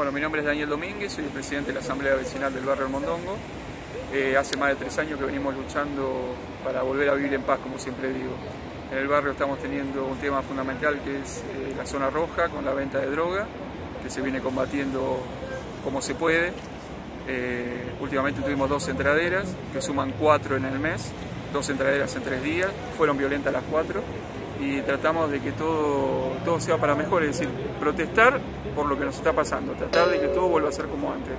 Bueno, mi nombre es Daniel Domínguez, soy el presidente de la Asamblea Vecinal del Barrio El Mondongo. Eh, hace más de tres años que venimos luchando para volver a vivir en paz, como siempre digo. En el barrio estamos teniendo un tema fundamental que es eh, la zona roja con la venta de droga, que se viene combatiendo como se puede. Eh, últimamente tuvimos dos entraderas, que suman cuatro en el mes, dos entraderas en tres días, fueron violentas las cuatro y tratamos de que todo, todo sea para mejor, es decir, protestar por lo que nos está pasando, tratar de que todo vuelva a ser como antes.